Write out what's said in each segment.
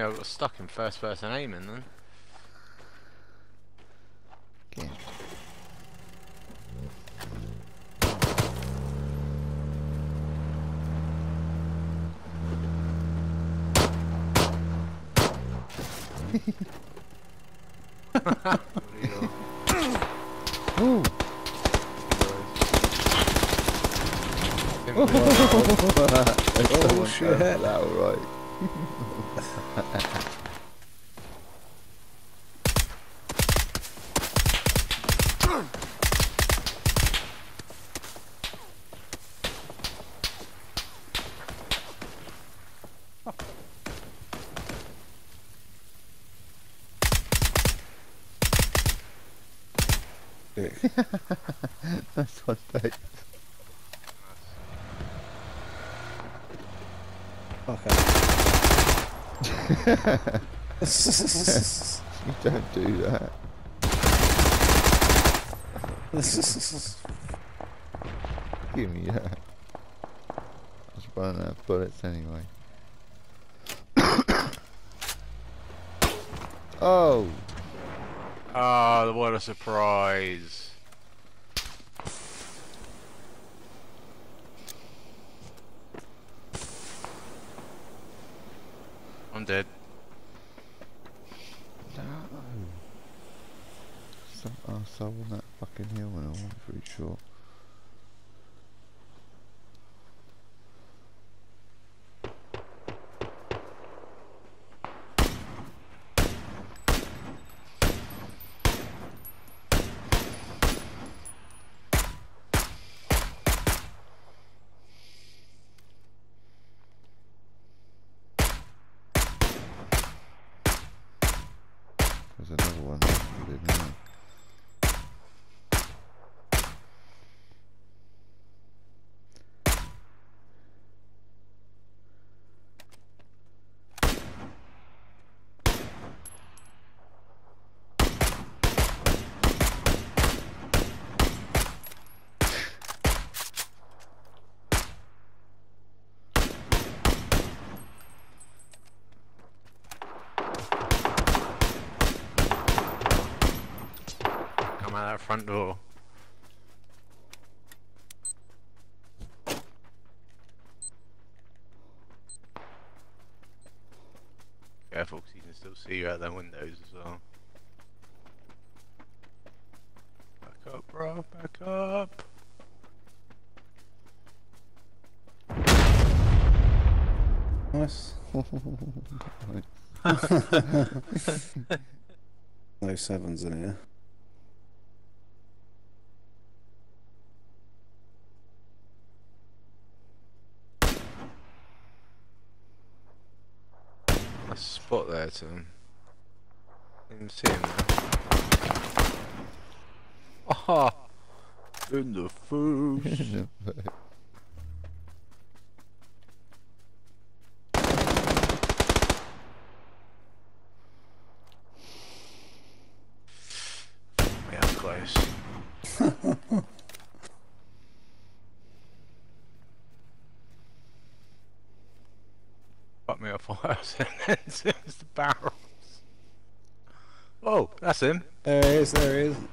me, I got stuck in first person aiming then. Again. Ooh. Oh, shit. That alright. Nice one, Dave. Okay. You don't do that. Give me that. I was running out of bullets anyway. oh! Oh, what a surprise. I'm dead. No! Some arsehole on that fucking hill and I wasn't pretty sure. There's another one there, didn't there? Come out that front door. Careful, because he can still see you out their windows as well. Back up, bro. Back up. nice. No sevens in here. A spot there to him. Didn't see him there. Aha! In the food. Yeah, close. Fuck me off fires and then it's the barrels. Oh, that's him. There he is, there he is.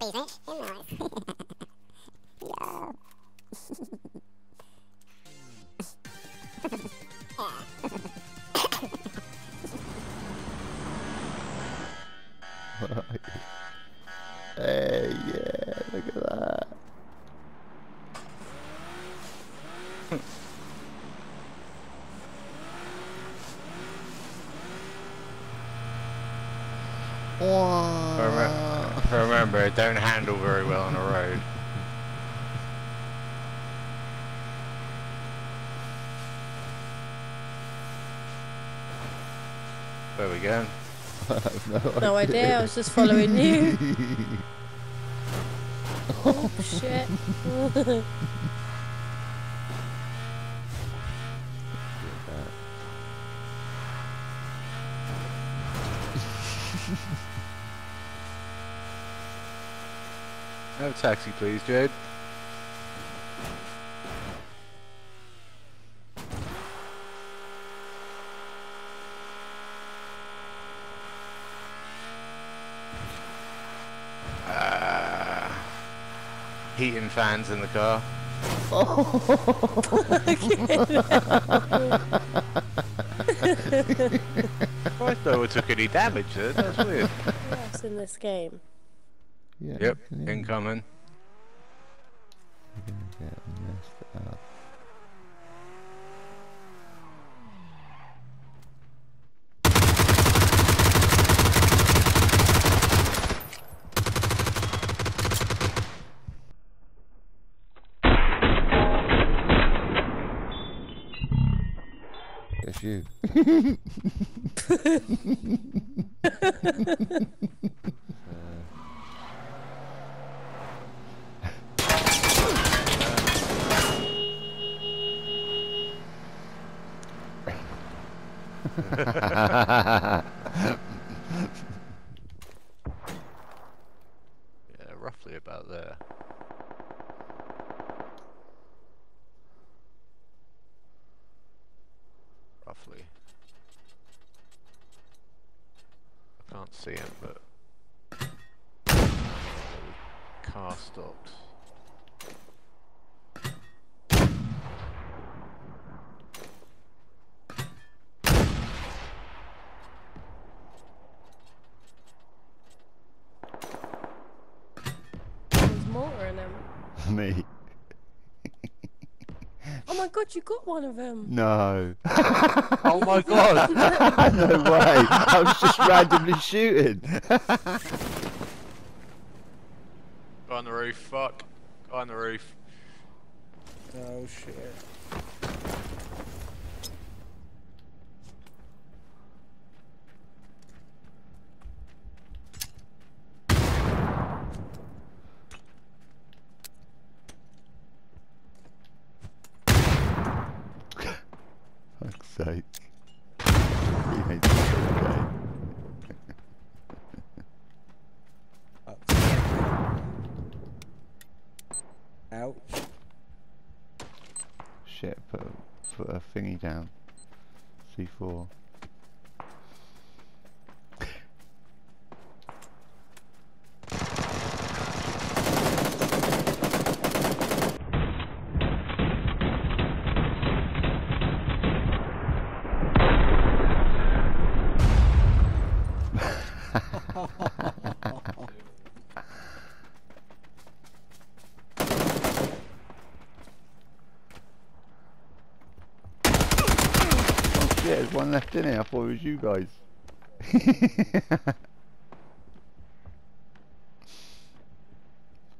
hey, Remember, remember, it don't handle very well on the road. Where we going? I have no, No idea, I was just following you. oh shit. No taxi, please, Jade. Ah. Heating fans in the car. Oh. I no one took any damage. That's weird. What's in this game? Yeah. Yep, yeah, incoming. you're gonna get messed up. It's you. Yeah, roughly about there. Roughly. I can't see him, but car stopped. There's mortar in him. Me. Oh my god, you got one of them. No. Oh my god! no way. I was just randomly shooting. Go on the roof, fuck. Go on the roof. Oh shit. Sake. He hates this. Ouch. Shit, put put a thingy down. C4. Oh shit, there's one left in here. I thought it was you guys.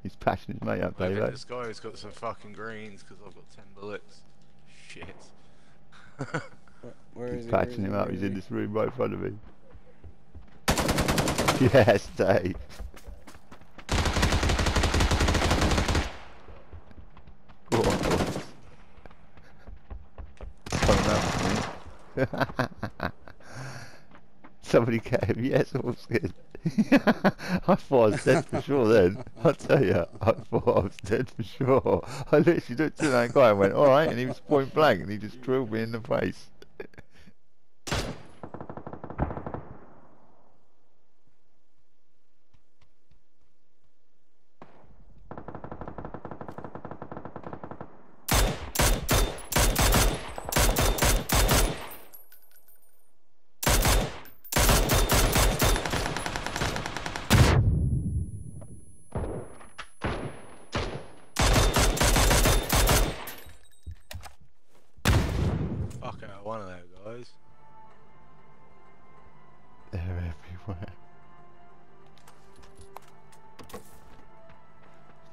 He's patching his mate up, Look baby. this guy who's got some fucking greens because I've got 10 bullets. Shit. Wh- Where is He's he? Patching he? him up. is He's in this room right in front of me. Yes, Dave. Go on, boys. Coming up, mate. Somebody him. Yes, all good. I thought I was dead for sure then. I tell you, I thought I was dead for sure. I literally looked at that guy and went, alright, and he was point blank and he just drilled me in the face.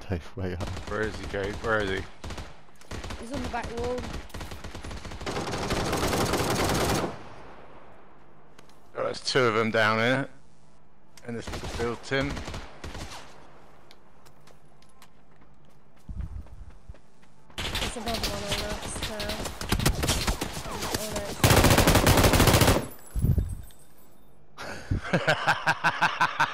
Dave, way up. Where is he, Jade? Where is he? He's on the back wall. Oh, there's two of them down here. In this little field, Tim. There's another one on us now. Oh, no.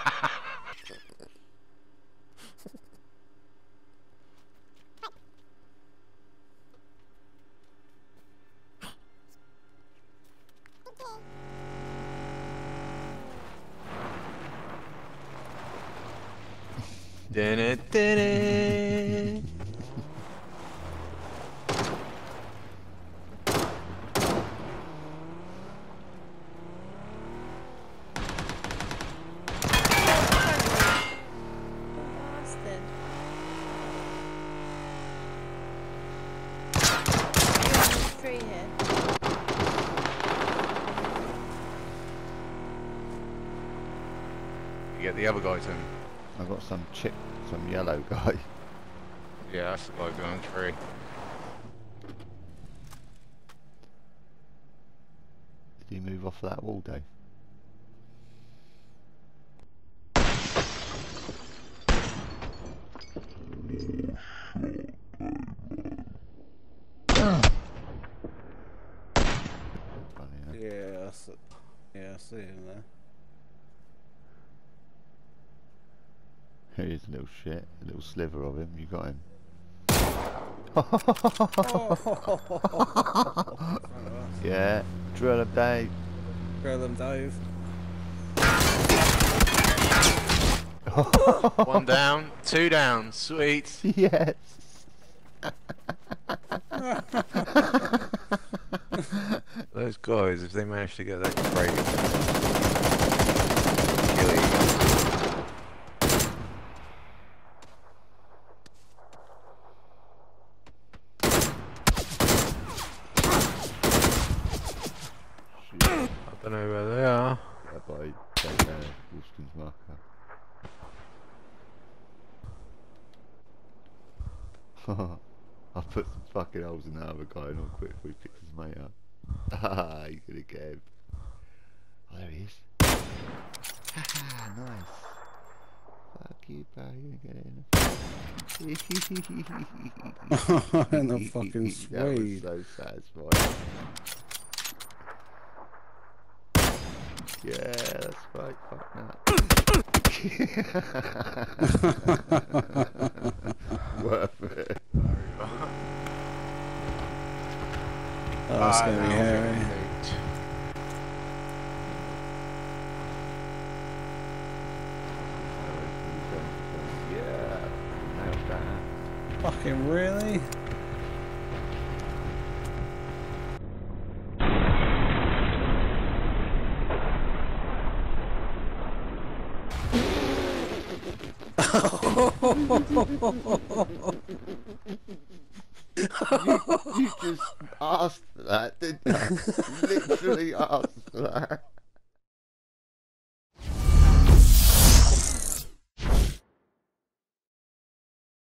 The other guy to him. I've got some chick, some yellow guy. Yeah, that's the guy going tree. Did he move off that wall, Dave? Yeah, yeah, I see him there. Here's a little shit, a little sliver of him. You got him. yeah, drill him, Dave. Drill him, Dave. One down, two down, sweet. yes. Those guys, if they manage to get that crate, kill you. Shoot. I don't know where they are. That by Dave uh, Wolfskin's marker. I put some fucking holes in the other guy and I'll quick before he picks his mate up. Ah, he's gonna get him. Oh, there he is. Haha, nice. Fuck you, bro. You're gonna get in. In the fucking That was so satisfying. Yeah, that's right. Fuck that. Worth it. Oh, it's gonna be Ah, hairy. no, Yeah, nailed that. Fucking really? You just asked that, didn't you? Literally asked that.